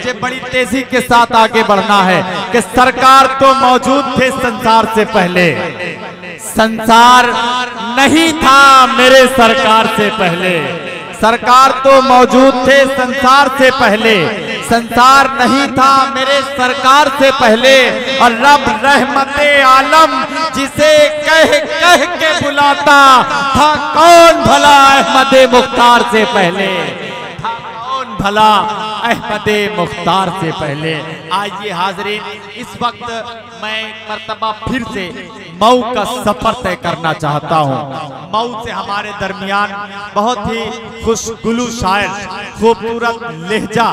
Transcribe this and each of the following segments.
मुझे बड़ी तेज़ी के साथ आगे बढ़ना है कि सरकार तो मौजूद थे संसार से पहले। संसार नहीं था मेरे सरकार से पहले। सरकार तो मौजूद थे संसार से पहले। संसार नहीं था मेरे सरकार से पहले। और रब रहमत आलम जिसे कह कह के बुलाता था कौन भला अहमद मुख्तार से पहले? था कौन भला अहमद मुख्तार से पहले। आइए हाजरीन, इस वक्त मैं मरतबा फिर से मऊ का सफ़र तय करना चाहता हूँ। मऊ से हमारे दरमियान बहुत ही खुशगुलू शायर, खूबसूरत लहजा,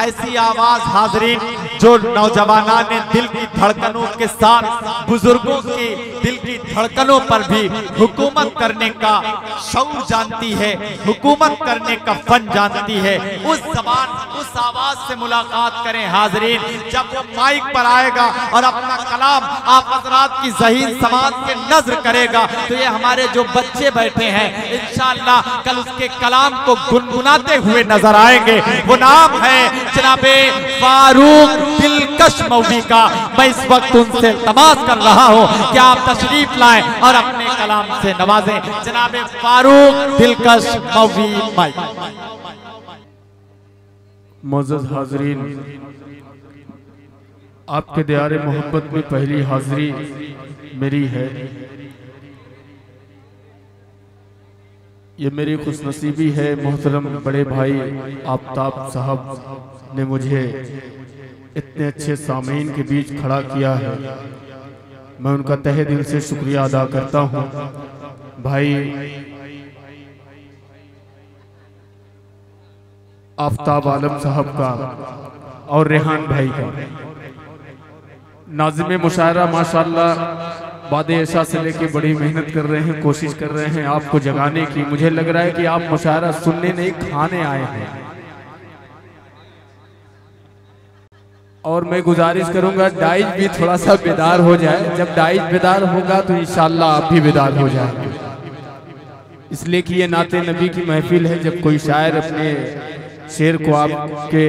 ऐसी आवाज़ हाजरीन, जो नौजवाना ने दिल की धड़कनों के साथ बुज़ुर्गों की दिल की धड़कनों पर भी हुकूमत करने का शौर जानती है, हुकूमत करने का फन जानती है। उस जबान, उस आवाज़ से मुलाकात करें हाजरीन। जब वो माइक पर आएगा और अपना कलाम आप हजरात की जहीन समाज के नज़र करेगा तो ये हमारे जो बच्चे बैठे हैं, इंशाल्लाह कल उसके कलाम को गुनगुनाते हुए नज़र आएँगे। वो नाम है जनाबे फारूक दिलकश मौली का। मैं इस वक्त उनसे तमाश कर रहा हूँ। कि आप तशरीफ़ लाएँ और अपने कलाम से नवाजें। जनाबे फारूक, दिलकश माइक मोजज हाजरीन, आपके दयार मोहब्बत में पहली हाजिरी मेरी है। ये मेरी खुशनसीबी है, मोहतरम बड़े भाई आफ्ताब साहब ने मुझे इतने अच्छे सामीन के बीच खड़ा किया है। मैं उनका तहे दिल से शुक्रिया अदा करता हूँ। भाई, आफ्ताब आलम साहब का और रेहान भाई का। नाजिम मुशायरा, माशाल्लाह, बाद ऐसा से लेके बड़ी मेहनत कर रहे हैं, कोशिश कर रहे हैं आपको जगाने की। मुझे लग रहा है कि आप मुशायरा सुनने नहीं, खाने आए हैं। और मैं गुजारिश करूँगा, डाइज भी थोड़ा सा बेदार हो जाए। जब डाइज बेदार होगा तो इंशाल्लाह आप भी बेदार हो जाएँगे इसलिए कि ये नाते नबी की महफिल है, जब कोई शायर अपने शेर को आपके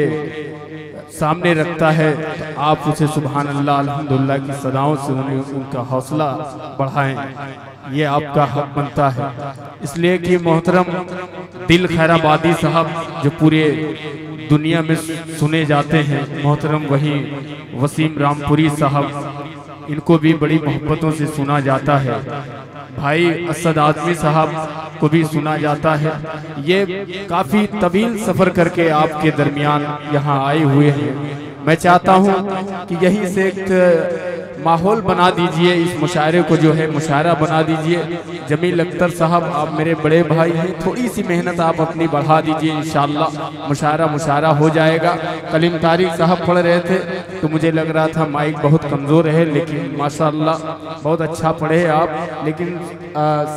सामने रखता है तो आप उसे सुबहान अल्लाह अल्हम्दुलिल्लाह की सदाओं से उन्हें उनका हौसला बढ़ाएँ। ये आपका हक बनता है। इसलिए कि मोहतरम दिल खैराबादी साहब, जो पूरे दुनिया में सुने जाते हैं। मोहतरम वही वसीम रामपुरी साहब, इनको भी बड़ी मोहब्बतों से सुना जाता है। भाई असद आजमी साहब को भी सुना जाता है। ये काफ़ी तवील सफ़र करके आपके दरमियान यहाँ आए हुए हैं। मैं चाहता हूँ कि यही से एक माहौल बना दीजिए इस मुशायरे को जो है मुशायरा बना दीजिए। जमील अख्तर साहब आप मेरे बड़े भाई हैं थोड़ी सी मेहनत आप अपनी बढ़ा दीजिए इन मुशायरा मुशायरा हो जाएगा। कलीम तारिक साहब पढ़ रहे थे तो मुझे लग रहा था माइक बहुत कमज़ोर है लेकिन माशाल्लाह बहुत अच्छा पढ़े आप। लेकिन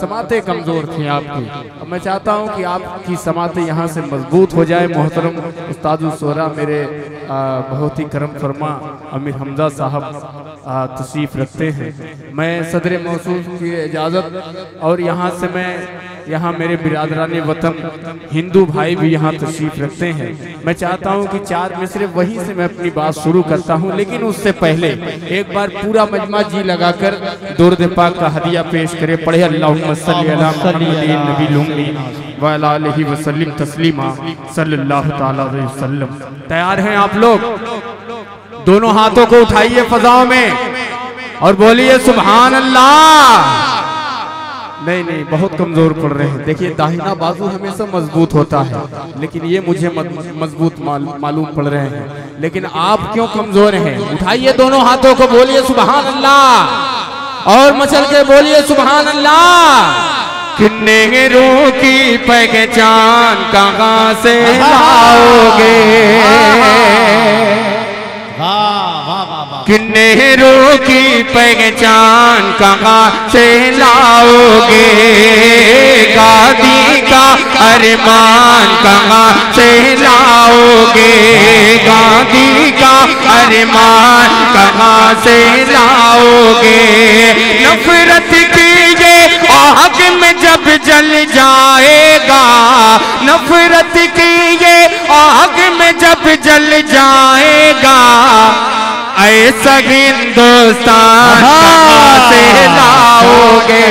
समातें कमज़ोर थी आपकी। अब मैं चाहता हूँ कि आपकी समातें यहाँ से मज़बूत हो जाए मोहतरम उस्तादुलसोरा मेरे आ, बहुत ही करम फरमा अमीर हमजा साहब। तशरीफ़ रखते हैं। मैं सदर महसूस की इजाज़त और यहाँ से मैं, यहाँ मेरे बिरादरान वतन, हिंदू भाई भी यहाँ तशरीफ़ रखते हैं। मैं चाहता हूँ कि चार मिसरे वहीं से मैं अपनी बात शुरू करता हूँ, लेकिन उससे पहले एक बार पूरा मजमा जी लगाकर दुर्द पाक का हदिया पेश करे। पढ़े अल्लाह सल्लल्लाहु तैयार हैं आप लोग? दोनों हाथों को उठाइए फजाओं में और बोलिए सुबहान अल्लाह नहीं नहीं बहुत कमज़ोर पड़ रहे हैं। देखिए दाहिना बाजू हमेशा मज़बूत होता है लेकिन ये मुझे मज़बूत मालूम पड़ रहे हैं। लेकिन आप क्यों कमज़ोर हैं? उठाइए दोनों हाथों को बोलिए सुबहान अल्लाह और मचल के बोलिए सुबहान अल्लाह किन्ने रूह की पहचान कहाँ से लाओगे? किन्नेरों की पहचान कहाँ से लाओगे? गादी का अरमान कहाँ से लाओगे? गादी का अरमान कहाँ से लाओगे? नफरत की आग में जब जल जाएगा नफरत की ये आग में जब जल जाएगा ऐसा हिंदुस्तान कहाँ से लाओगे?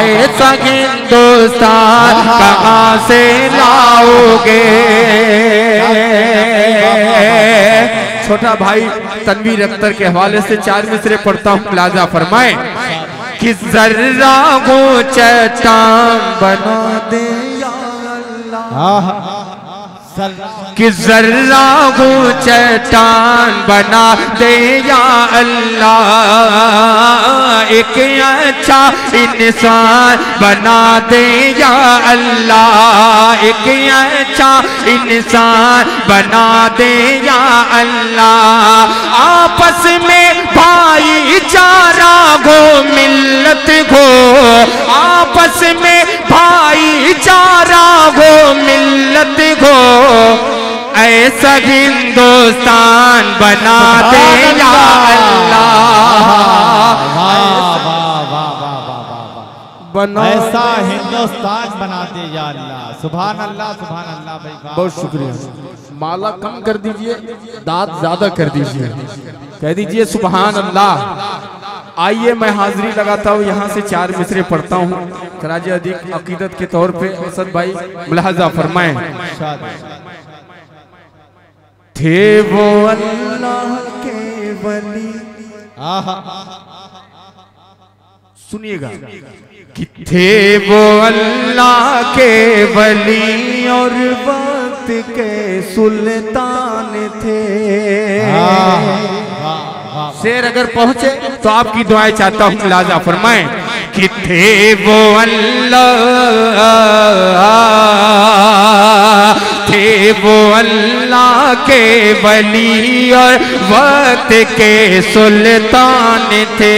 ऐसा हिंदुस्तान कहाँ से लाओगे? छोटा भाई तनवीर अख्तर के हवाले से चार मिसरे पढ़ता हूँ प्लाजा फरमाए। कि जर्रा को चट्टान बना दे। कि जर्रा को चट्टान बना दे या अल्लाह। एक अच्छा इंसान बना दे या अल्लाह। एक अच्छा इंसान बना दे या अल्लाह। आपस में भाईचारा गो मिल्लत गो। आपस में भाईचारा गो मिल्लत गो। ऐसा हिंदुस्तान बना दे या अल्लाह। ऐसा हिंदुस्तान बना दे या अल्लाह। सुभान अल्लाह भाई बहुत शुक्रिया। माला कम कर दीजिए दांत ज़्यादा कर दीजिए। कह दीजिए सुबहान अल्लाह आइए मैं हाजिरी लगाता हूँ यहाँ से चार मिसरे पढ़ता हूँ। कराज अधिक अकीदत के तौर पे असद भाई मुलाजा फरमाए। थे वो अल्लाह के वली। सुनिएगा कि थे वो अल्लाह के वली और वक्त के सुल्तान थे। वाह, वाह, शेर अगर पहुँचे तो आपकी दुआएँ चाहता हूँ लाजा फरमाए कि थे वो अल्लाह। वो अल्लाह के बली और वक्त के सुल्तान थे।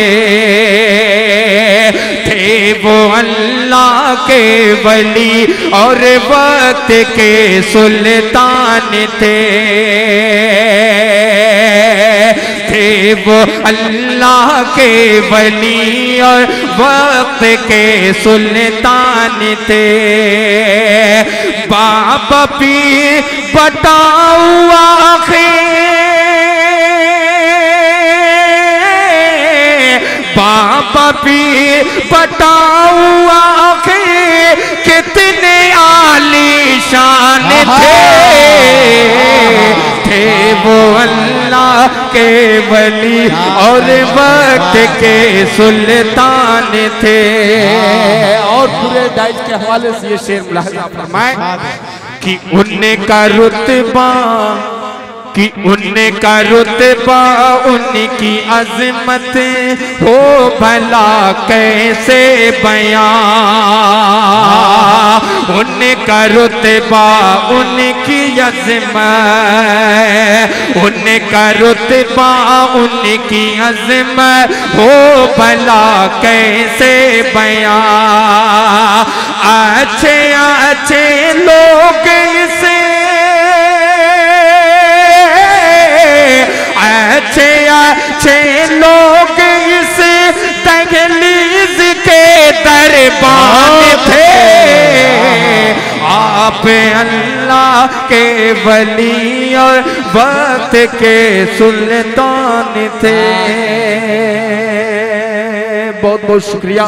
थे वो अल्लाह के वली और वक्त के सुल्तान थे। थे वो अल्लाह के वली और वक्त के सुल्तान थे। बाप पी बताऊ आखे बाप पी बताऊ आखे कितने आलीशान थे। थे वो अल्लाह के बली और वक्त के सुल्तान थे। और पूरे डाइट के हवाले से ये शेर मुलाजा फरमाए कि उनका रुतबा कि उनका रुतबा, उनकी अजमत हो भला कैसे बयां? उनका रुतबा, उनकी अजमत उनका रुतबा, उनकी अजमत हो भला कैसे बयां? अच्छे अच्छे लोग इसे के वली और वक्त के सुल्तान थे। बहुत बहुत शुक्रिया।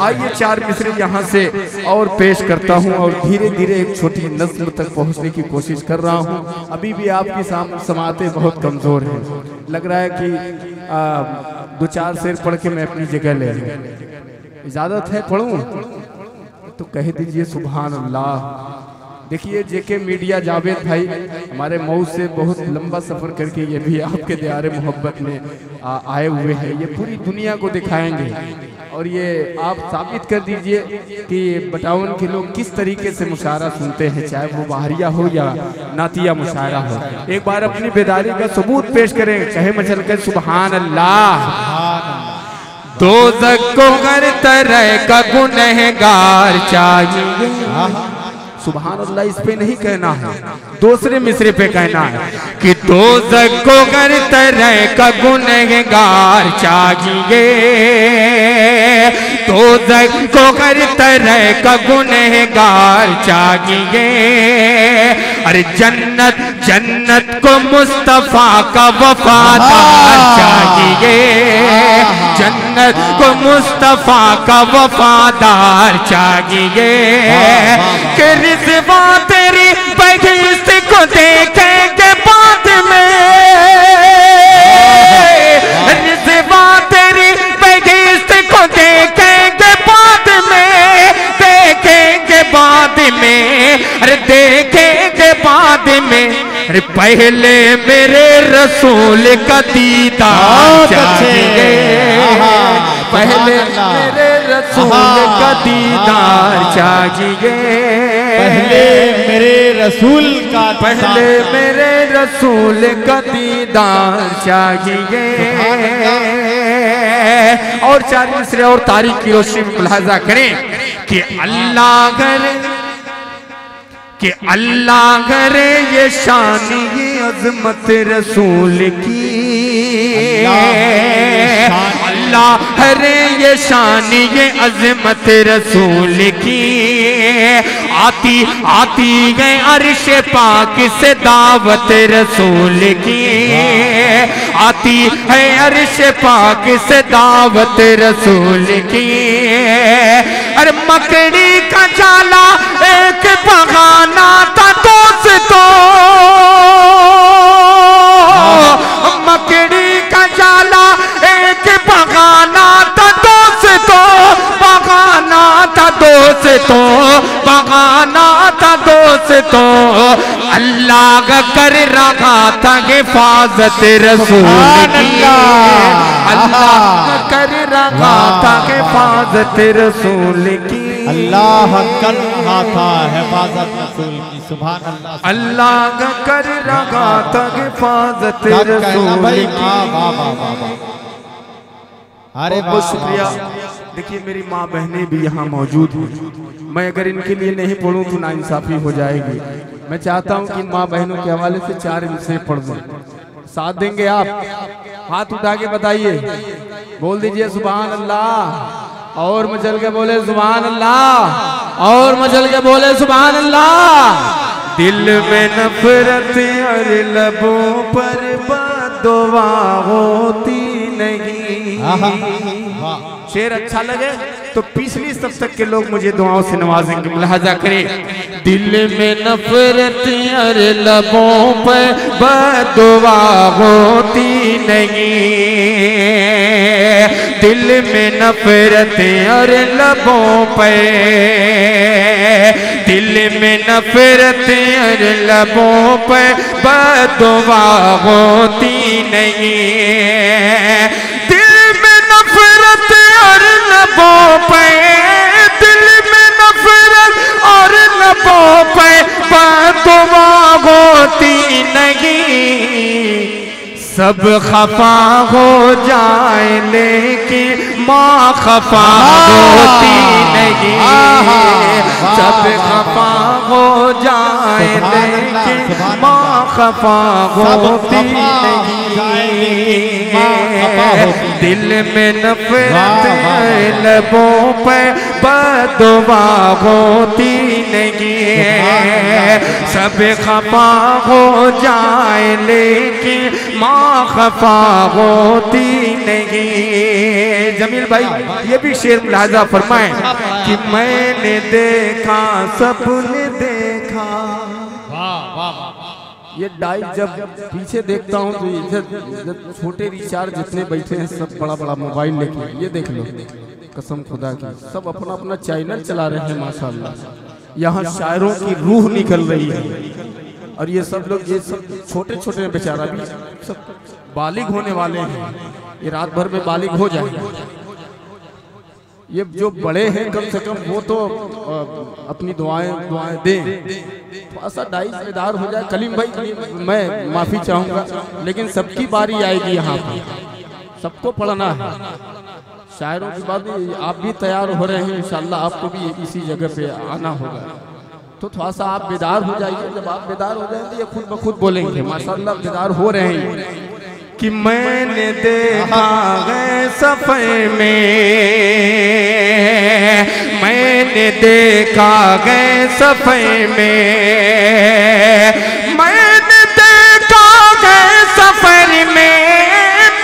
आइए चार मिसरे यहाँ से और पेश करता हूँ और धीरे धीरे एक छोटी नस्ल तक पहुँचने की कोशिश कर रहा हूँ। अभी भी आपकी समाते बहुत कमज़ोर है। लग रहा है कि दो चार शेर पढ़ के मैं अपनी जगह ले लूँ। इजाज़त है पढ़ूँ? तो कह दीजिए सुबहान अल्लाह। देखिए, जेके मीडिया जावेद भाई, हमारे मऊ से बहुत लंबा सफ़र करके ये भी आपके दियारे मोहब्बत में आए हुए हैं। ये पूरी दुनिया को दिखाएँगे। और ये आप साबित कर दीजिए कि बटावन के लोग किस तरीके से मुशायरा सुनते हैं, चाहे वो बाहरिया हो या नातिया मुशायरा हो। एक बार अपनी बेदारी का सबूत पेश करें, कहे मचल कर सुबहान अल्लाह दो तरह का गुनहगार चाहिए। सुबहान इस पे नहीं कहना है। दूसरे मिसरे पे कहना है कि दो को कर तरह का गुनहगार चाहिए। दो को कर तरह का गुनहगार चाहिए। अरे जन्नत जन्नत को मुस्तफ़ा का वफादार चाहिए। जन्नत को मुस्तफ़ा का वफादार चाहिए। कि रिजवा तेरी बहिस्त को देखेंगे बाद में। रिजवा तेरी बहिस्त को देखेंगे बाद में। देखेंगे बाद में। अरे देखेंगे बाद में। अरे पहले मेरे रसूल का दीदार चाहिए पहले मेरे रसूल का दीदार चाहिए पहले मेरे रसूल का पहले मेरे रसूल का दीदार चाहिए। और चार मिसरे और तारीख की रोशनी में मुलाजा करें कि अल्लाह करे कि अल्लाह करे ये शान ये अजमत रसूल की। अल्लाह करे ये शान, ये अजमत रसूल की आती आती गए अरश पाक से दावत रसूल की आती है अरश पाक से दावत रसूल की। अरे मकड़ी का जाला एक दोस्तों बगाना था दोस्तों। अल्लाह कर रहा था हिफाजत रसूल अल्लाह। कर रहा था हिफाजत रसूल की। अल्लाह कर रहा था हिफाजत रसूल की। अल्लाह अल्लाह कर रहा था हिफाजत रसूल की वाह वाह वाह वाह वाह अरे बहुत शुक्रिया। देखिए मेरी माँ बहनें भी यहाँ मौजूद हैं। मैं अगर इनके लिए नहीं पढ़ूं तो नाइंसाफी हो जाएगी। मैं चाहता हूँ कि माँ बहनों के हवाले से चार इनसे पढ़ दूँ। साथ देंगे आप? हाथ उठा के बताइए। बोल दीजिए सुबहान अल्लाह और मचल के बोले सुबहान अल्लाह और मचल के बोले सुबहान अल्लाह दिल में नफरत और लबों पर बदुआ होती नहीं। शेर अच्छा लगे? तो पिछली सब तक के लोग मुझे दुआओं से नवाजेंगे मुलाजा करें। दिल में नफरत और लबों पर बदुआ होती नहीं। दिल में नफरत और लबों पर दिल में नफरत और लबों पर बदुआ होती नहीं। और पे दिल में नफरत और लबों पे बदुआ होती नहीं। सब खफा हो जाए लेकिन माँ खफा होती नहीं। सब खफा हो जाए लेकिन माँ खफा होती नहीं। दिल में नफरत। लबों पे बदुआ होती नहीं है। सब खफा हो जाए लेकिन माँ खफा होती नहीं जमील भाई ये भी शेर लाजा फरमाए कि मैंने देखा सपने ये डाइट जब पीछे देखता हूँ तो इधर छोटे रिचार्ज जितने बैठे हैं, सब बड़ा बड़ा मोबाइल लेके ये देख लो। कसम खुदा की, सब अपना अपना चैनल चला रहे हैं, माशाल्लाह। यहाँ शायरों की रूह निकल रही है। और ये सब लोग, ये सब छोटे छोटे बेचारा भी सब बालिग होने वाले हैं। ये रात भर में बालिग हो जाए। ये जो बड़े हैं, कम से कम वो तो अपनी दुआएँ दुआएँ दें। थोड़ा सा डाइस बेदार हो जाए। कलीम भाई, मैं माफ़ी चाहूँगा, लेकिन सबकी बारी आएगी यहाँ पर। सबको पढ़ना है। शायरों की बात आप भी तैयार हो रहे हैं, इंशाल्लाह आपको भी इसी जगह पे आना होगा। तो थोड़ा सा आप बेदार हो जाइए। जब आप बेदार हो जाएँगे, ये खुद ब खुद बोलेंगे। माशाल्लाह बेदार हो रहे हैं। कि मैंने देखा है सफ़र में। मैंने देखा है सफ़र में। मैंने देखा है सफ़र में।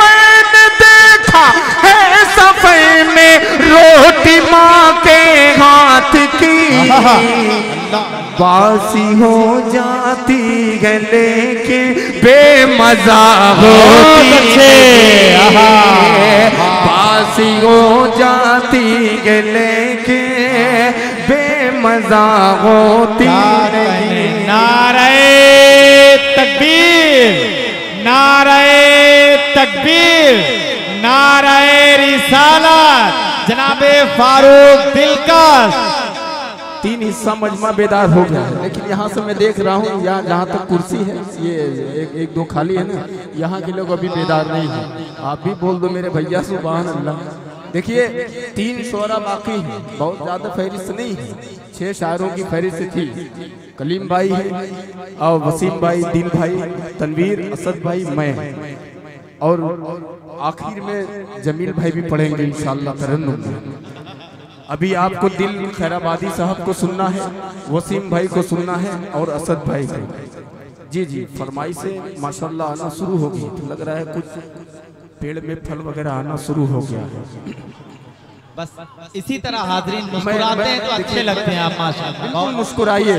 मैंने देखा है सफ़र में। रोटी माँ के हाथ की हाँ, हाँ, हाँ। बासी हो जाती है लेके बेमजा होती आहा, बासी हो जाती है लेके बेमजा होती नारे तकबीर नारे तकबीर नारे रिसालत। जनाबे फारूक दिलकश तीन हिस्सा मजमा बेदार हो गया। लेकिन यहाँ से मैं देख रहा हूँ यहाँ जहाँ तक कुर्सी है ये एक, एक दो खाली है ना यहाँ के लोग अभी बेदार नहीं है। आप भी बोल दो मेरे भैया सुबह अल्लाह देखिए तीन शोरा बाकी है बहुत ज़्यादा फहरिस्त नहीं है। छह शायरों की फहरिस्त थी। कलीम भाई है और वसीम भाई दीन भाई तनवीर असद भाई मैं। और आखिर में जमील भाई भी पढ़ेंगे तरन्नुम। में अभी आपको दिल खैराबादी साहब को सुनना है वसीम भाई को सुनना है और असद भाई को। जी जी फरमाई से माशाल्लाह आना शुरू हो गई। तो लग रहा है कुछ पेड़ में फल वगैरह आना शुरू हो गया है। बस इसी तरह हाजरीन मुस्कुराते हैं तो अच्छे लगते हैं आप माशाल्लाह। बिल्कुल मुस्कुराइए।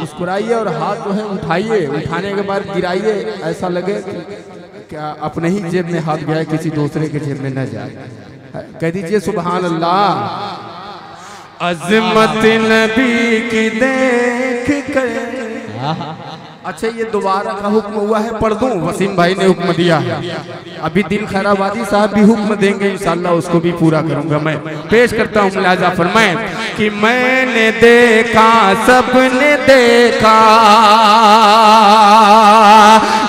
मुस्कुराइए और हाथ जो है उठाइए। उठाने के बाद गिराइए ऐसा लगे क्या अपने ही जेब में हाथ गया किसी दूसरे के जेब में न जाए। कह दीजिए सुबहान अल्लाह अजमत नबी की देख कर। अच्छा ये दोबारा का हुक्म हुआ है, पढ़ दूँ? वसीम भाई ने हुक्म दिया है। अभी दिल खैराबादी साहब भी हुक्म देंगे, इंशाल्लाह उसको भी पूरा करूँगा मैं। पेश करता हूँ लिहाजा फरमाए कि मैंने देखा, सबने देखा।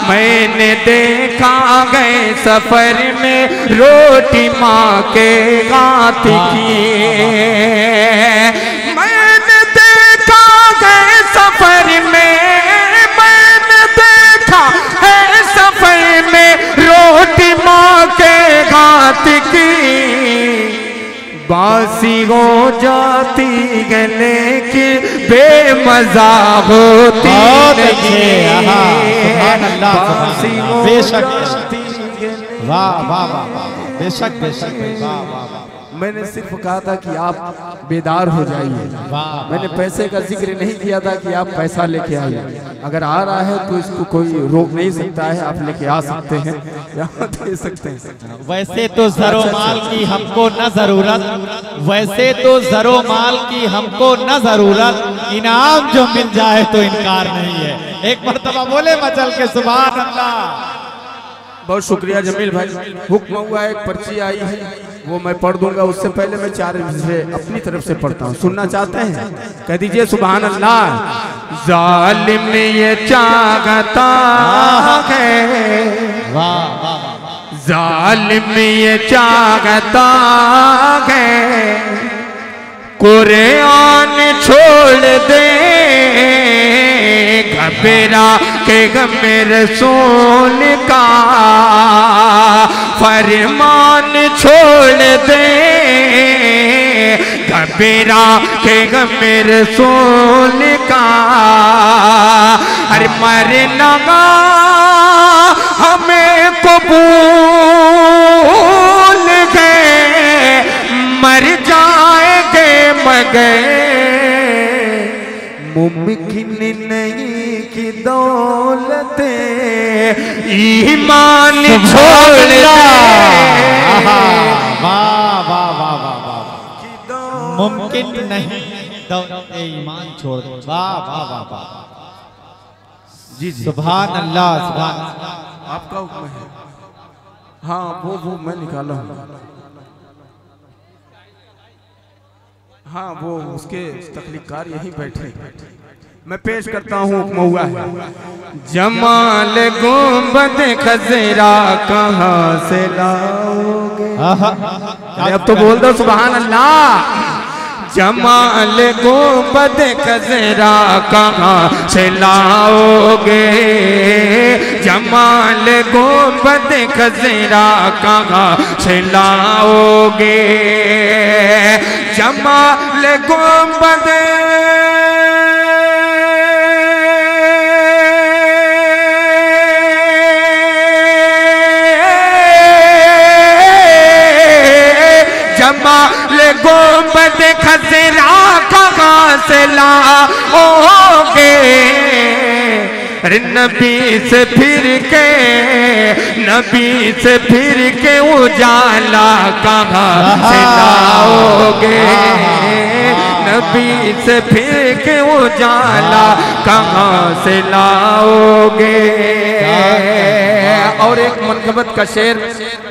मैंने देखा गए सफ़र में रोटी माँ के गाती की। बासी हो जाती गले के बेमजा होती बेशक हो बेशक, वाह वाह वाह। बेशक मैंने सिर्फ़ कहा था कि आप बेदार हो जाइए। मैंने पैसे का ज़िक्र नहीं किया था कि आप पैसा लेके आइए। अगर आ रहा है तो इसको कोई रोक नहीं सकता है आप लेके आ सकते हैं। या दे सकते हैं। वैसे तो जरो माल की हमको न ज़रूरत। वैसे तो जरो माल की हमको न ज़रूरत। इनाम जो मिल जाए तो इनकार नहीं है। एक मरतबा बोले मचल के सुबह अल्लाह। बहुत शुक्रिया जमील भाई। हुक्म हुआ एक पर्ची आई है, वो मैं पढ़ दूँगा, उससे पहले मैं चार से अपनी तरफ़ से पढ़ता हूँ। सुनना चाहते हैं? कह दीजिए सुबह अल्लाह जालिम ये चाहता है। जालिम ये चाहता है। कुरान छोड़ दे। घबरा के गमे रसूल का फरमान छोड़ दे। घबरा के गमे रसूल का अरे मरना हमें कबूल गए। मर जाएँगे मगर मुमकिन नहीं कि दौलत। ईमान छोड़ वाह वाह वाह वाह वाह मुमकिन नहीं दौलत ईमान छोड़ वाह वाह वाह वाह जी जी। सुभान अल्लाह सुभान। आपका हुक्म है। हाँ वो वो मैं निकाला हूँ। हाँ वो उसके तकलीफकार यहीं बैठे। मैं पेश करता हूँ महुआ है। जमाल गुंबद खजरा कहाँ से लाओगे? अब तो बोल दो सुबह अल्लाह। जमाल गुंबद खजरा कहाँ से लाओगे? जमाल गुंबद खजरा कहाँ से लाओगे? जमाल गुंबद जमाल गुंबद खजरा कहाँ से लाओगे? नबी से फिर के नबी से फिर के उजाला कहाँ से लाओगे? नबी से फिर के उजाला कहाँ से लाओगे? और एक मनकबत का शेर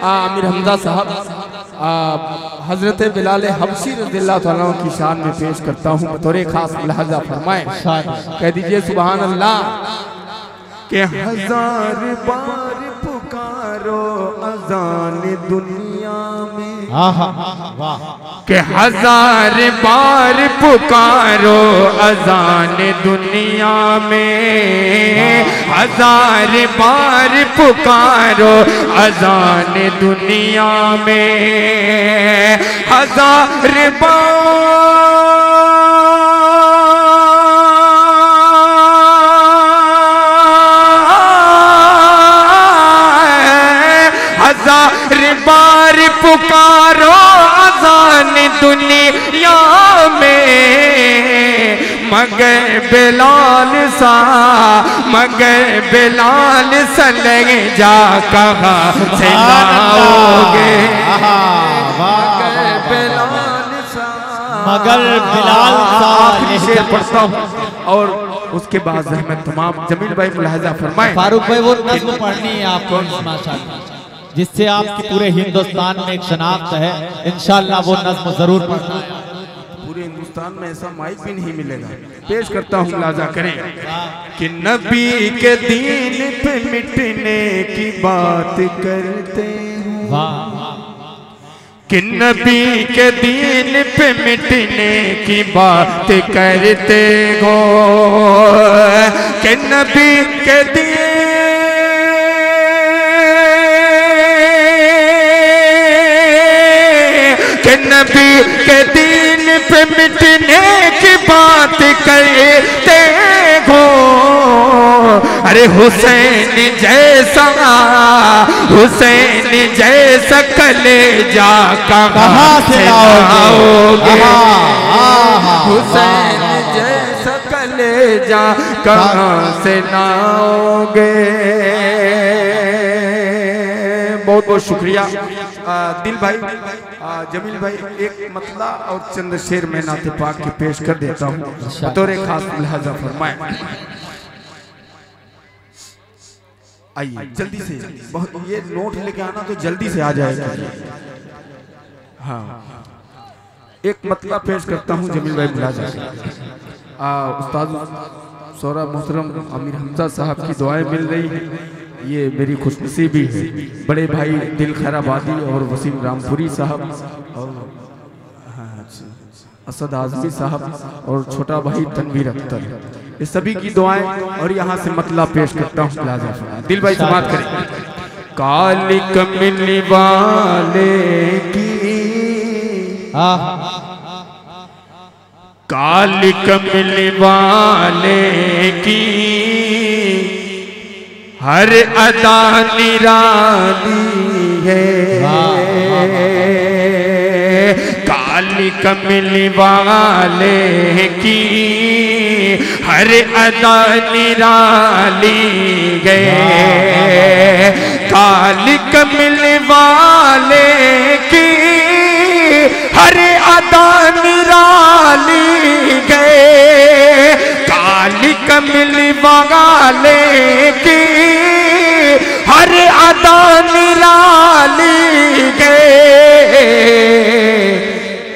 आमिर हमजा साहब। हज़रत बिलाल हमसी रजील्ला की शान में पेश करता हूँ। बतौर खास लहजा फरमाए। कह दीजिए सुबह अल्लाह। के हज़ार बार पुकारो अजान दुनिया में। आहा वाह। के हज़ार बार पुकारो अजान दुनिया में। हज़ार बार पुकारो अजान दुनिया में। हज़ार बार दुनिया में मगर बिलाल सा मगर बिलाल सा लगे जा कहा से मगर बिलाल सा। मगर बिलाल सा आखिरी पढ़ता हूँ। और उसके बाद जहमत तमाम जमील भाई मुलाहजा फरमाए। फारूक भाई वो नज्म पढ़नी है आपको माशाल्लाह। जिससे आपके पूरे हिंदुस्तान में एक शनाख्त है इंशाल्लाह वो नज्म ज़रूर पढ़ना। है पूरे हिंदुस्तान में ऐसा माइक भी नहीं मिलेगा। पेश करता हूँ लाजा करें कि नबी के दीन पे मिटने की बात करते हैं। कि नबी के दीन पे मिटने की बात करते हो। कि नबी के दीन नबी के दीन पे मिटने की बात करते हो अरे हुसैन जैसा हुसैन जैसा कले जा कहाँ से लाओगे? हुसैन जैसा कले जा कहाँ से लाओगे? बहुत बहुत शुक्रिया। दिल भाई जमील भाई, एक मतला और चंद शेर में नाते पाक के पेश कर देता हूँ। बतौर खास लिहाजा फरमाए। आइए, जल्दी से, बहुत ये नोट लेके आना तो जल्दी से आ जाएगा। हाँ। एक मतला पेश करता हूँ, जमील भाई मुलाजा उस्ताद सौरा मोहतरम, अमीर हमजा साहब की दुआएँ मिल रही हैं। ये मेरी खुशनसीबी है। बड़े भाई दिल खैराबादी और वसीम रामपुरी साहब और हाँ, असद आजमी साहब और छोटा भाई तनवीर अख्तर। ये सभी की दुआएँ और यहाँ से मतला पेश करता हूँ। दिल भाई समाप्त करें। काली कमिल वाले की काली कमिल वाले की हर अदा निराली है। काली कमिल वाले की हर अदा निराली गए। काली कमिल वाले की हर अदा निराली गए। काली कमिल वाले की निराली गए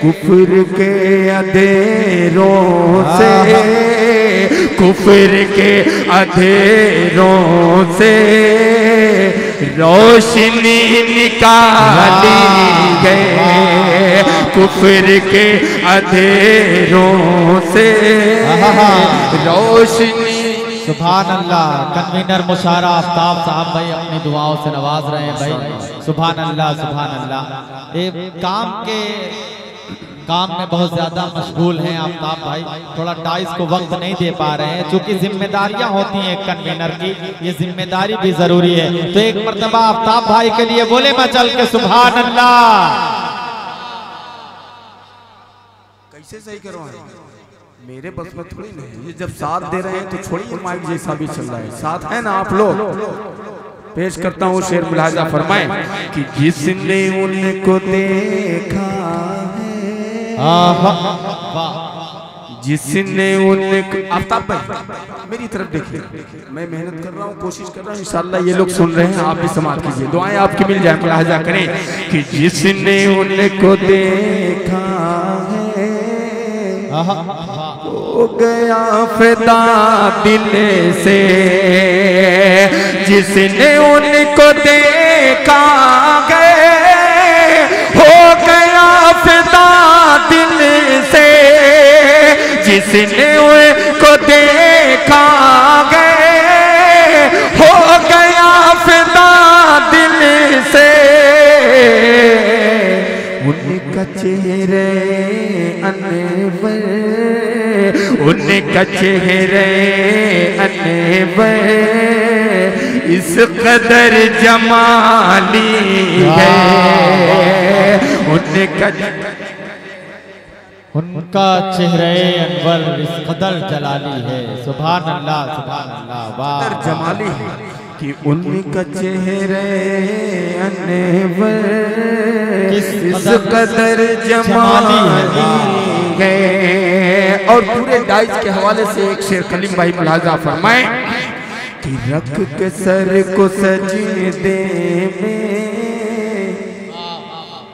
कुफर के अधेरों से कुफर के अधेरों से रोशनी निकाली गए। कुफर के अधेरों से रोशनी सुभान अल्लाह कन्वीनर मुशारा आफ्ताब साहब भाई अपनी दुआओं से नवाज़ रहे हैं भाई। सुभान अल्लाह सुभान अल्लाह ये काम के, काम में बहुत ज़्यादा मशगूल हैं आफ्ताब भाई। थोड़ा टाइस को वक्त नहीं दे पा रहे हैं, चूँकि जिम्मेदारियाँ होती हैं कन्वीनर की। ये ज़िम्मेदारी भी ज़रूरी है। तो एक मरतबा आफ्ताब भाई के लिए बोले मैं चल के सुभान अल्लाह कैसे सही करो मेरे बस में थोड़ी नहीं ये जब साथ दे रहे हैं तो छोड़िए माइक जैसा भी चल रहा है। साथ है ना आप लोग? पेश करता हूँ शेर मुलाजा फरमाए। कि जिसने उनको देखा है। जिसने उनको आफ्ताब भाई मेरी तरफ़ देखिए। मैं मेहनत कर रहा हूँ कोशिश कर रहा हूँ इंशाल्लाह ये लोग सुन रहे हैं आप भी समाप्त कीजिए। दुआएँ आपकी मिल जाए मुलाजा करें कि जिसने उनको देखा है। हो गया फिदा दिल से। जिसने उनको देखा गए, हो गया फिदा दिल से। जिसने उनको देखा गए, हो गया फिदा दिल से। उनका चेहरे अनवर उनका चेहरे अनवर इस कदर जमाली है। उनका उनका चेहरे अनवर इस कदर जलाली है। सुभान अल्लाह सुभान अल्लाह वाह। कदर जमाली है। कि उनका चेहरे अनवर किस कदर जमाली है। और पूरे डाइज के हवाले से एक शेर कलीम भाई मुलाजा फरमाए कि रख के सर को सजदे में।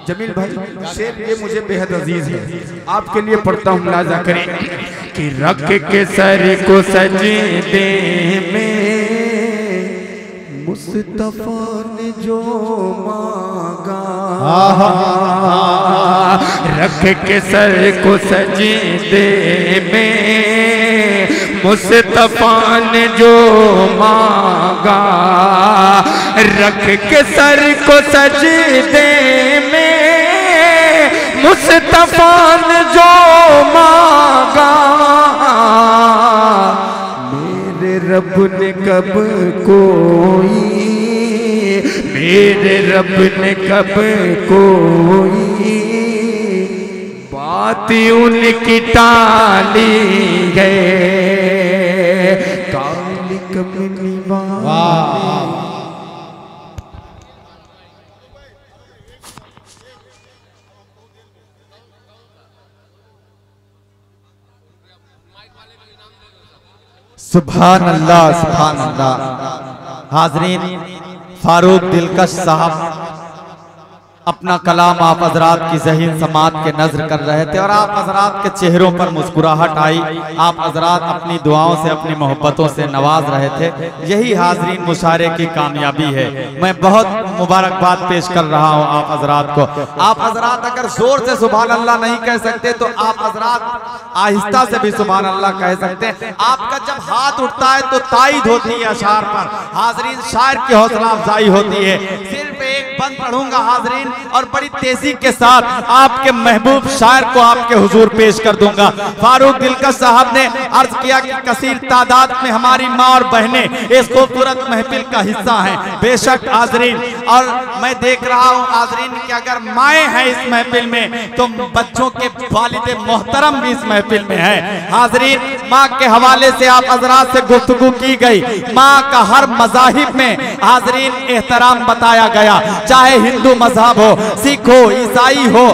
जमील भाई शेर ये मुझे बेहद अज़ीज़ है। आपके लिए पढ़ता हूँ मुलाजा करें कि रख के सर को सजदे में। मुस्तफ़ा ने जो मांगा। रख के सर को सजदे में। मुस्तफ़ा ने जो मांगा। रख के सर को सजदे में। मुस्तफ़ा ने जो मांगा। रब ने कब कोई, मेरे रब ने कब कोई बात उनकी टाली गए काली कमली वाह। सुभान अल्लाह सुभान अल्लाह हाजरीन फारूक दिलकश साहब। अपना कलाम आप हजरात की जहीन समात के नज़र कर रहे थे और आप हजरात के चेहरों पर मुस्कुराहट आई। आप हजरात अपनी दुआओं से, अपनी मोहब्बतों से नवाज़ रहे थे। यही हाजरीन मुशारे की कामयाबी है। मैं बहुत मुबारकबाद पेश कर रहा हूँ आप हजरात को। आप हजरात अगर ज़ोर से सुबह अल्लाह नहीं कह सकते तो आप हजरात आहिस्ता से भी सुबह अल्लाह कह सकते हैं। आपका जब हाथ उठता है तो ताइद होती है अशार पर। हाजरीन शायर की हौसला अफजाई होती है। सिर्फ़ एक बंद पढ़ूँगा हाजरीन और बड़ी तेज़ी के साथ आपके महबूब शायर को आपके हुजूर पेश कर दूँगा। फारूक दिलकश साहब ने अर्ज़ किया कि कसीर तादाद में हमारी माँ और बहनें इस खूबसूरत महफिल का हिस्सा हैं। बेशक हाजरीन, और मैं देख रहा हूँ हाजरीन कि अगर माए हैं इस महफिल में तो बच्चों के वालिद मोहतरम भी इस महफिल में है। हाजरीन, माँ के हवाले से आप हजरात से गुफ्तगू की गई। माँ का हर मजाहिब में हाजरीन एहतराम बताया गया चाहे हिंदू मज़हब हो, सिख हो, ईसाई हो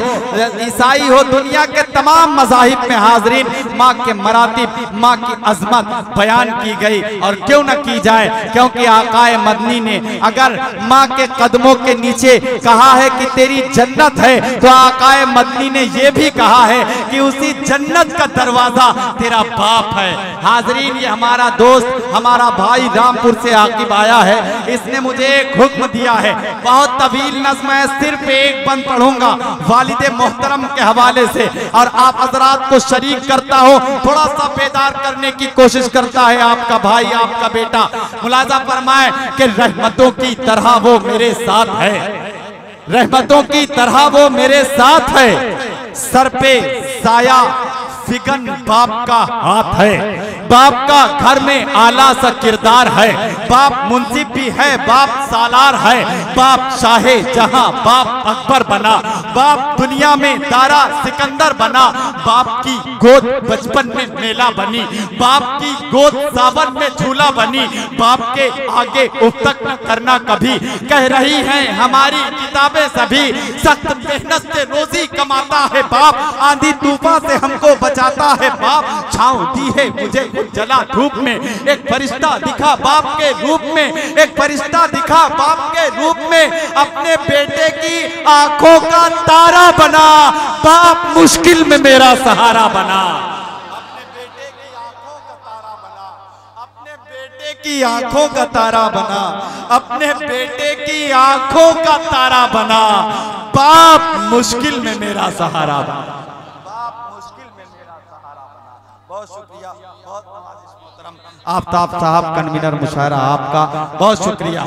ईसाई हो, दुनिया के तमाम मजाहिब में हाजरीन, माँ के मरातिब, माँ की अजमत बयान की गई और क्यों न की जाए? क्योंकि आकाए मदनी ने अगर माँ के कदमों के नीचे कहा है कि तेरी जन्नत है तो आकाए मदनी ने यह भी कहा है कि उसी जन्नत का दरवाज़ा तेरा बाप है। हाजरीन, ये हमारा दोस्त, हमारा भाई रामपुर से आकिब आया है। इसने मुझे एक हुक्म दिया है बहुत तवील नज्म है, सिर्फ़ एक बंद पढ़ूँगा। वालिद मोहतरम के हवाले से। और आप हजरात को शरीक करता हो, थोड़ा सा बेदार करने की कोशिश करता है आपका भाई, आपका बेटा। मुलाजा फरमाए कि रहमतों की तरह वो मेरे साथ है। रहमतों की तरह वो मेरे साथ है। सर पे साया फिगन बाप का हाथ है। बाप का घर में आला सा किरदार है। बाप मुंसिफ भी है, बाप सालार है। बाप शाहे जहाँ बाप अकबर बना। बाप दुनिया में दारा सिकंदर बना। बाप की गोद बचपन में मेला बनी। बाप की गोद सावन में झूला बनी। बाप के आगे उफ्तक न करना कभी। कह रही हैं, हमारी किताबें सभी सख्त मेहनत से रोजी कमाता है बाप। आंधी तूफ़ान से हमको बचाता है बाप छांव दी है मुझे जला धूप में। एक फरिश्ता दिखा बाप के रूप में, एक फरिश्ता दिखा बाप के रूप में। अपने बेटे की आँखों का तारा बना, बाप मुश्किल में मेरा सहारा बना। की आँखों का तारा बना, अपने बेटे की आँखों का तारा बना, बाप मुश्किल में मेरा सहारा बना बाप मुश्किल में मेरा सहारा बना बहुत शुक्रिया बहुत आफ्ताब साहब कन्वीनर मुशायरा आपका बहुत शुक्रिया।